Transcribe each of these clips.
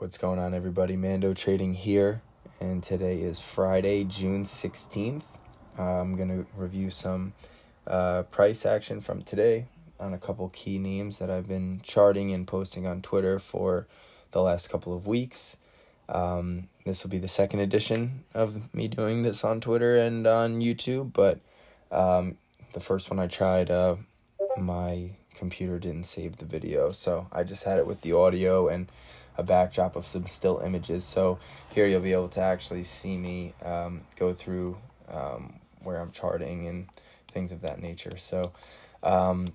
What's going on, everybody? Mando Trading here, and today is Friday, June 16th. Uh, I'm going to review some uh, price action from today on a couple key names that I've been charting and posting on Twitter for the last couple of weeks. Um, this will be the second edition of me doing this on Twitter and on YouTube, but um, the first one I tried, uh, my computer didn't save the video, so I just had it with the audio and a backdrop of some still images. So here you'll be able to actually see me um, go through um, where I'm charting and things of that nature. So, um,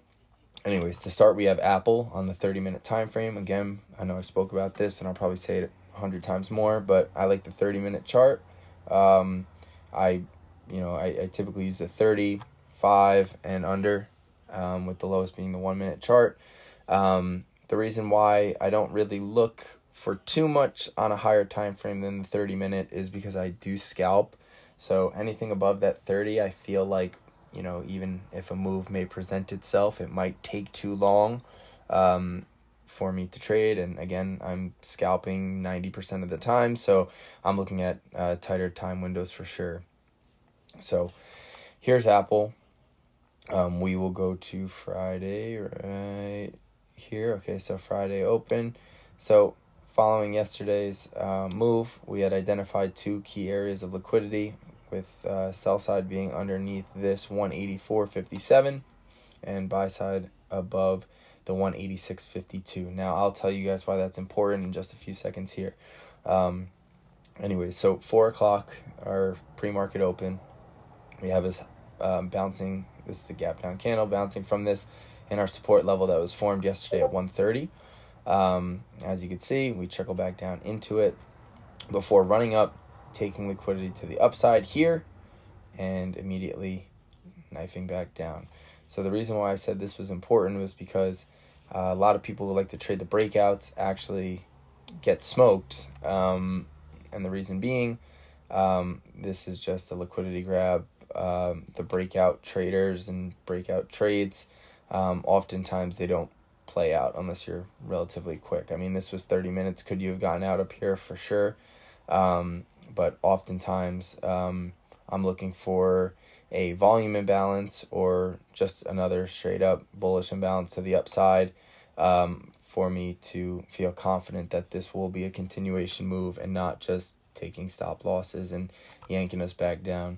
anyways, to start, we have Apple on the 30 minute time frame. Again, I know I spoke about this and I'll probably say it a hundred times more, but I like the 30 minute chart. Um, I, you know, I, I typically use the 30, 5, and under, um, with the lowest being the one minute chart. Um, the reason why I don't really look for too much on a higher time frame than the 30 minute is because I do scalp. So anything above that 30, I feel like, you know, even if a move may present itself, it might take too long um, for me to trade. And again, I'm scalping 90% of the time. So I'm looking at uh, tighter time windows for sure. So here's Apple. Um, we will go to Friday, right? Here. Okay, so Friday open. So following yesterday's uh, move, we had identified two key areas of liquidity, with uh, sell side being underneath this 184.57 and buy side above the 186.52. Now I'll tell you guys why that's important in just a few seconds here. Um, anyway, so four o'clock, our pre-market open. We have this um, bouncing. This is a gap down candle bouncing from this in our support level that was formed yesterday at 130. Um, as you can see, we trickle back down into it before running up, taking liquidity to the upside here, and immediately knifing back down. So the reason why I said this was important was because uh, a lot of people who like to trade the breakouts actually get smoked. Um, and the reason being, um, this is just a liquidity grab. Um, the breakout traders and breakout trades um, oftentimes they don't play out unless you're relatively quick. I mean, this was 30 minutes. Could you have gotten out up here for sure? Um, but oftentimes um, I'm looking for a volume imbalance or just another straight up bullish imbalance to the upside um, for me to feel confident that this will be a continuation move and not just taking stop losses and yanking us back down.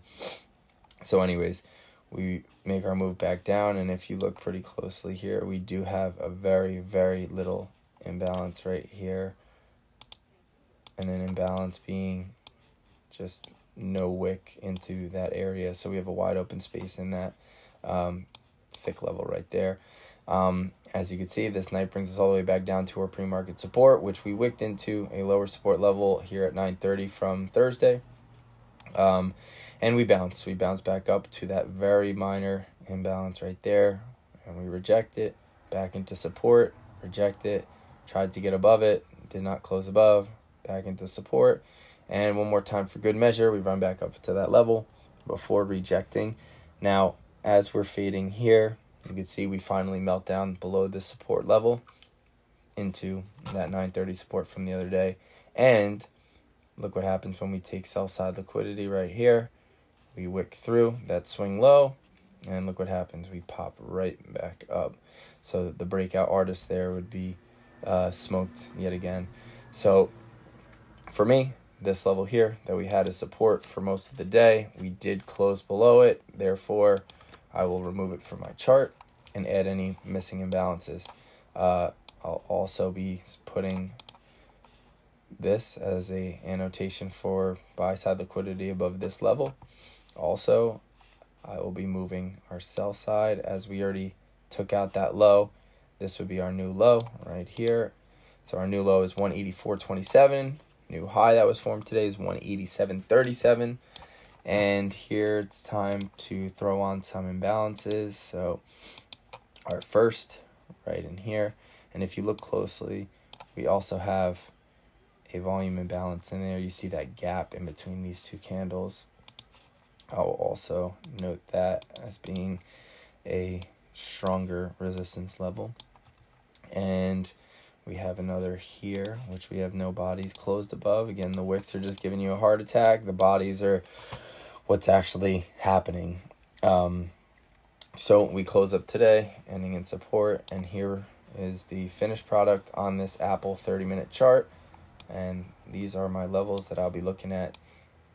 So, anyways, we make our move back down and if you look pretty closely here we do have a very very little imbalance right here. And an imbalance being just no wick into that area. So we have a wide open space in that um, thick level right there. Um, as you can see this night brings us all the way back down to our pre-market support which we wicked into a lower support level here at 930 from thursday. Um, and we bounce. We bounce back up to that very minor imbalance right there, and we reject it. Back into support, reject it. Tried to get above it, did not close above. Back into support, and one more time for good measure, we run back up to that level before rejecting. Now, as we're fading here, you can see we finally melt down below the support level into that 930 support from the other day. And look what happens when we take sell side liquidity right here we wick through that swing low, and look what happens. We pop right back up. So the breakout artist there would be uh, smoked yet again. So for me, this level here that we had as support for most of the day, we did close below it. Therefore, I will remove it from my chart and add any missing imbalances. Uh, I'll also be putting this as a annotation for buy side liquidity above this level. Also, I will be moving our sell side as we already took out that low. This would be our new low right here. So our new low is 184.27. New high that was formed today is 187.37. And here it's time to throw on some imbalances. So our first right in here. And if you look closely, we also have a volume imbalance in there. You see that gap in between these two candles. I'll also note that as being a stronger resistance level. And We have another here, which we have no bodies closed above. Again, the wicks are just giving you a heart attack. The bodies are what's actually happening. Um, so we close up today, ending in support, and here is the finished product on this Apple 30 minute chart. And these are my levels that I'll be looking at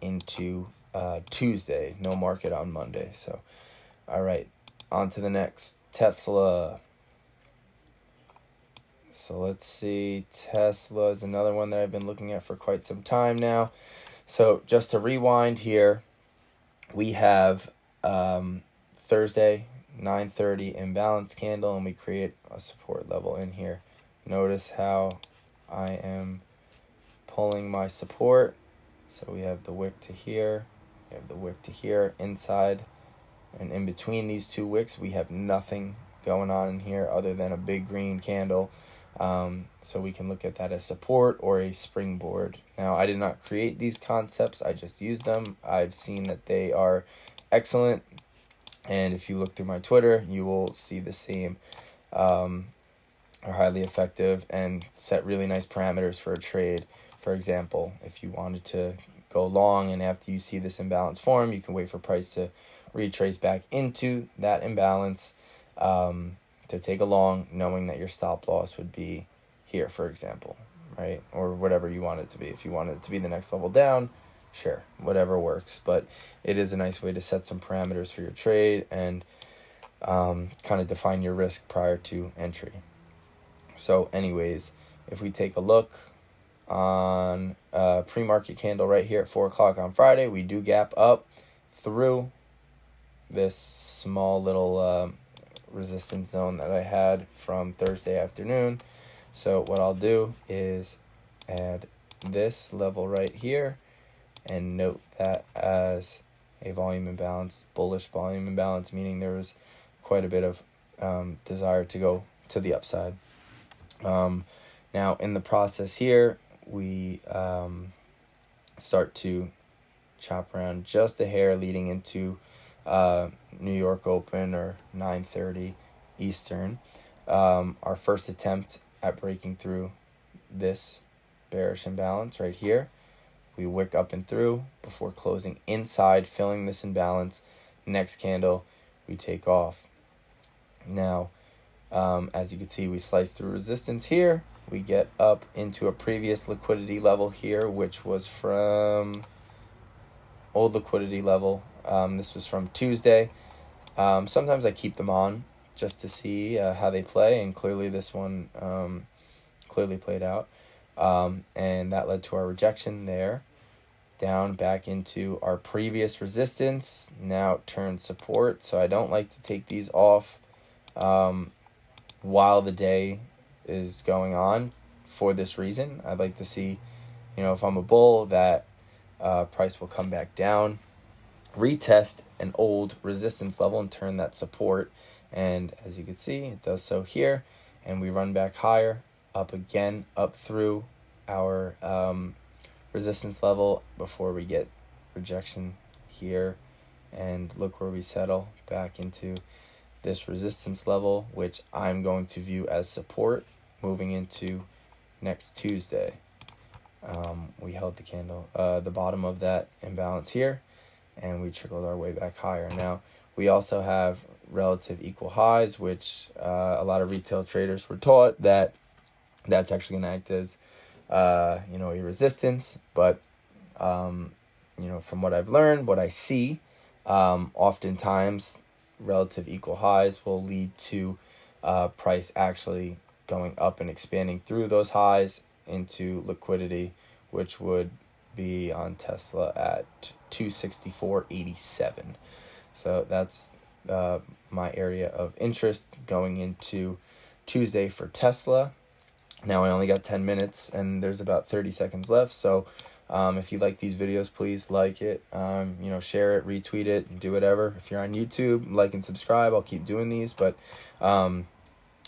into uh, Tuesday. No market on Monday. So, all right, on to the next Tesla. So let's see. Tesla is another one that I've been looking at for quite some time now. So just to rewind here, we have um, Thursday 930 imbalance candle and we create a support level in here. Notice how I am pulling my support. So we have the wick to here, we have the wick to here inside and in between these two wicks we have nothing going on in here other than a big green candle. Um, so we can look at that as support or a springboard. Now I did not create these concepts, I just used them. I've seen that they are excellent and if you look through my Twitter, you will see the same. Um, are highly effective and set really nice parameters for a trade. For example, if you wanted to go long and after you see this imbalance form, you can wait for price to retrace back into that imbalance um, to take a long, knowing that your stop loss would be here, for example, right? Or whatever you want it to be. If you want it to be the next level down, sure, whatever works. But it is a nice way to set some parameters for your trade and um, kind of define your risk prior to entry. So, anyways, if we take a look on a pre market candle right here at 4 o'clock on Friday, we do gap up through this small little uh, resistance zone that I had from Thursday afternoon. So, what I'll do is add this level right here and note that as a volume imbalance, bullish volume imbalance, meaning there was quite a bit of um, desire to go to the upside. Um, now, in the process here, we um, start to chop around just a hair leading into uh, New York Open or 9:30 Eastern. Um, our first attempt at breaking through this bearish imbalance right here we wick up and through before closing inside, filling this imbalance. Next candle, we take off. Now, um, as you can see, we slice through resistance here. We get up into a previous liquidity level here, which was from old liquidity level. Um, this was from Tuesday. Um, sometimes I keep them on just to see uh, how they play, and clearly this one um, clearly played out. Um, and that led to our rejection there. Down back into our previous resistance. Now turns support. So I don't like to take these off um, while the day is going on for this reason. I'd like to see, you know, if I'm a bull, that uh, price will come back down, retest an old resistance level, and turn that support. And as you can see, it does so here. And we run back higher up again, up through our um, resistance level before we get rejection here. And look where we settle back into this resistance level, which I'm going to view as support moving into next Tuesday. Um, we held the candle, uh, the bottom of that imbalance here, and we trickled our way back higher. Now, we also have relative equal highs, which uh, a lot of retail traders were taught that that's actually going to act as, uh, you know, a resistance. But, um, you know, from what I've learned, what I see, um, oftentimes relative equal highs will lead to uh, price actually going up and expanding through those highs into liquidity, which would be on Tesla at 264.87. So that's uh, my area of interest going into Tuesday for Tesla. Now I only got 10 minutes and there's about 30 seconds left. So um, if you like these videos, please like it, um, you know, share it, retweet it, do whatever. If you're on YouTube, like and subscribe. I'll keep doing these. But um,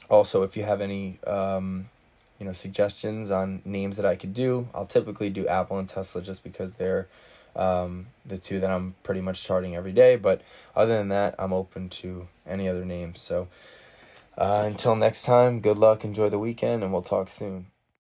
also, if you have any, um, you know, suggestions on names that I could do, I'll typically do Apple and Tesla just because they're um, the two that I'm pretty much charting every day. But other than that, I'm open to any other names. So Uh, until next time, good luck, enjoy the weekend, and we'll talk soon.